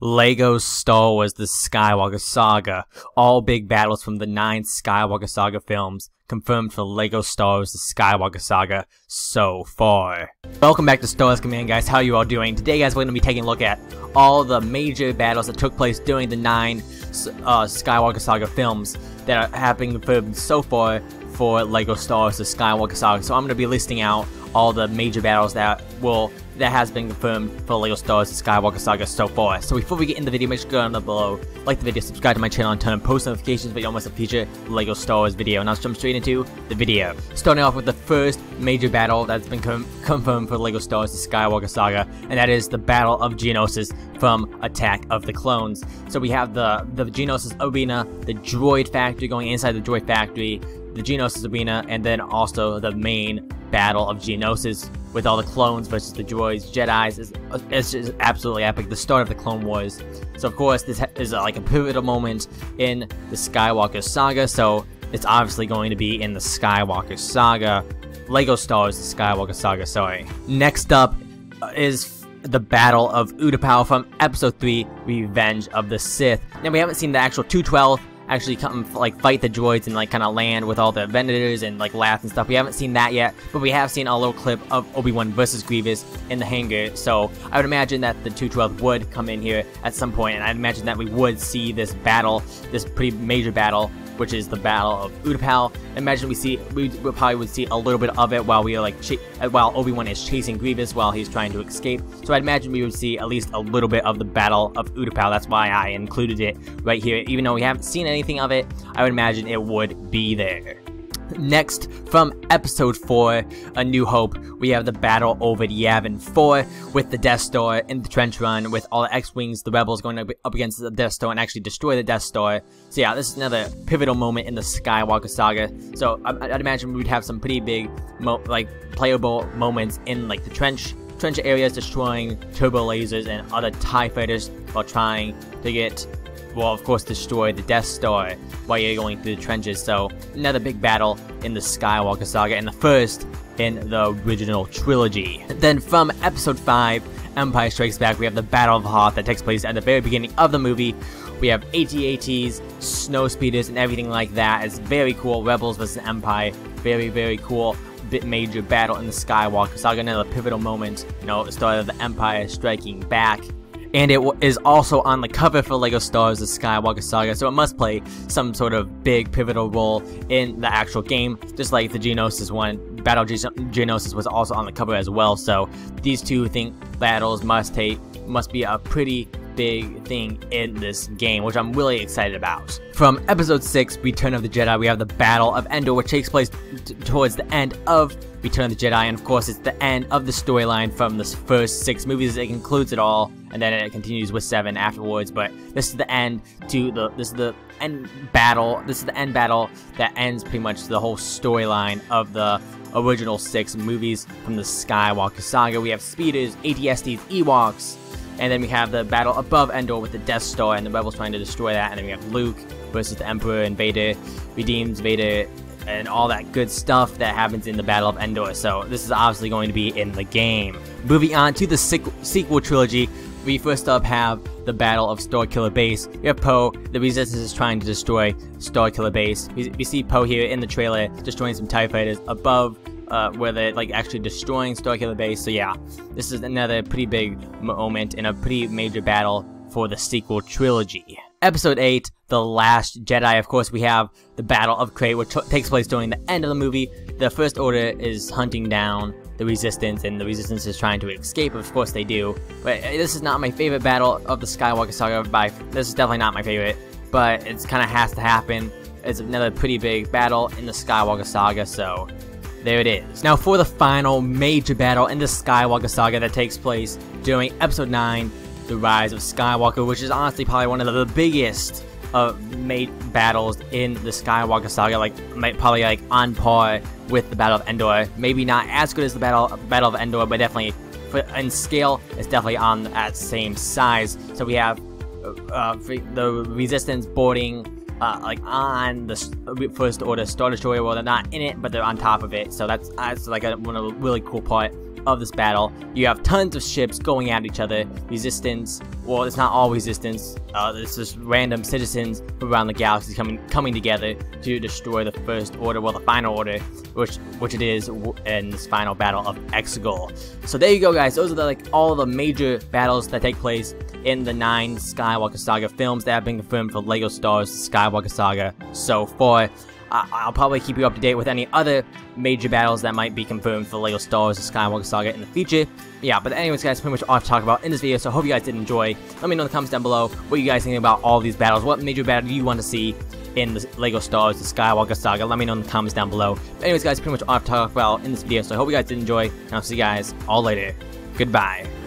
Lego Star Wars The Skywalker Saga. All big battles from the nine Skywalker Saga films confirmed for Lego Star Wars The Skywalker Saga so far. Welcome back to Star Wars Command guys, how you all doing? Today guys we're going to be taking a look at all the major battles that took place during the nine uh, Skywalker Saga films that been confirmed so far for Lego Star Wars The Skywalker Saga. So I'm going to be listing out all the major battles that will that has been confirmed for LEGO Star Wars The Skywalker Saga so far. So before we get into the video, make sure to go down below, like the video, subscribe to my channel, and turn on post notifications for almost a future LEGO Star Wars video. And let's jump straight into the video. Starting off with the first major battle that's been com confirmed for LEGO Star Wars The Skywalker Saga, and that is the Battle of Geonosis from Attack of the Clones. So we have the, the Geonosis Arena, the Droid Factory going inside the Droid Factory, the Geonosis Arena, and then also the main Battle of Geonosis with all the clones versus the droids, Jedi's is it's just absolutely epic. The start of the Clone Wars. So of course this is like a pivotal moment in the Skywalker saga. So it's obviously going to be in the Skywalker saga, Lego Star Wars the Skywalker saga. Sorry. Next up is the Battle of Utapau from Episode 3, Revenge of the Sith. Now we haven't seen the actual 212 actually come like fight the droids and like kind of land with all the vendors and like laugh and stuff. We haven't seen that yet, but we have seen a little clip of Obi-Wan versus Grievous in the hangar. So I would imagine that the 212 would come in here at some point, and I'd imagine that we would see this battle, this pretty major battle which is the Battle of Utapau. Imagine we see, we probably would see a little bit of it while we are like, while Obi-Wan is chasing Grievous while he's trying to escape. So I'd imagine we would see at least a little bit of the Battle of Utapau. That's why I included it right here. Even though we haven't seen anything of it, I would imagine it would be there. Next, from Episode 4, A New Hope, we have the battle over Yavin 4 with the Death Star in the trench run with all the X-Wings, the Rebels going up against the Death Star and actually destroy the Death Star. So yeah, this is another pivotal moment in the Skywalker saga. So I'd imagine we'd have some pretty big, like, playable moments in, like, the trench trench areas destroying turbo lasers and other TIE fighters while trying to get will of course destroy the Death Star while you're going through the trenches. So another big battle in the Skywalker saga and the first in the original trilogy. Then from episode 5, Empire Strikes Back, we have the Battle of Hoth that takes place at the very beginning of the movie. We have AT-ATs, snow speeders, and everything like that. It's very cool. Rebels versus Empire. Very, very cool bit major battle in the Skywalker saga. Another pivotal moment, you know, the start of the Empire striking back and it is also on the cover for LEGO Star Wars The Skywalker Saga, so it must play some sort of big pivotal role in the actual game, just like the Geonosis one. Battle Ge Geonosis was also on the cover as well, so these two think battles must take must be a pretty big thing in this game, which I'm really excited about. From Episode 6, Return of the Jedi, we have the Battle of Endor, which takes place towards the end of Return of the Jedi, and of course it's the end of the storyline from the first six movies. It concludes it all, and then it continues with seven afterwards. But this is the end to the this is the end battle. This is the end battle that ends pretty much the whole storyline of the original six movies from the Skywalker saga. We have speeders, AT-STs, Ewoks, and then we have the battle above Endor with the Death Star and the Rebels trying to destroy that. And then we have Luke versus the Emperor and Vader redeems Vader and all that good stuff that happens in the Battle of Endor. So this is obviously going to be in the game. Moving on to the sequel trilogy, we first up have the Battle of Starkiller Base. We have Poe. The Resistance is trying to destroy Starkiller Base. We, we see Poe here in the trailer destroying some TIE fighters above uh, where they're like actually destroying Starkiller Base. So yeah, this is another pretty big moment in a pretty major battle for the sequel trilogy. Episode 8, The Last Jedi. Of course, we have the Battle of Crait, which takes place during the end of the movie. The First Order is hunting down the Resistance, and the Resistance is trying to escape. Of course, they do. But uh, this is not my favorite battle of the Skywalker Saga. By this is definitely not my favorite, but it kind of has to happen. It's another pretty big battle in the Skywalker Saga, so there it is. Now for the final major battle in the Skywalker Saga that takes place during Episode 9, the Rise of Skywalker, which is honestly probably one of the biggest uh, made battles in the Skywalker saga, like probably like on par with the Battle of Endor. Maybe not as good as the Battle Battle of Endor, but definitely for, in scale, it's definitely on that same size. So we have uh, uh the Resistance boarding. Uh, like on the first order Star Destroyer, well they're not in it, but they're on top of it. So that's that's like a, one of the really cool part of this battle. You have tons of ships going at each other. Resistance, well, it's not all resistance. Uh, it's just random citizens around the galaxy coming coming together to destroy the First Order, well, the Final Order, which which it is in this final battle of Exegol. So there you go, guys. Those are the, like all the major battles that take place in the nine Skywalker Saga films that have been confirmed for LEGO Star Wars Skywalker Saga so far. I'll probably keep you up to date with any other major battles that might be confirmed for LEGO Star Wars Skywalker Saga in the future. Yeah, but anyways guys, pretty much all I've talked about in this video, so I hope you guys did enjoy. Let me know in the comments down below what you guys think about all these battles. What major battle do you want to see in the LEGO Star Wars the Skywalker Saga? Let me know in the comments down below. But anyways guys, pretty much all I've talked about in this video, so I hope you guys did enjoy, and I'll see you guys all later. Goodbye.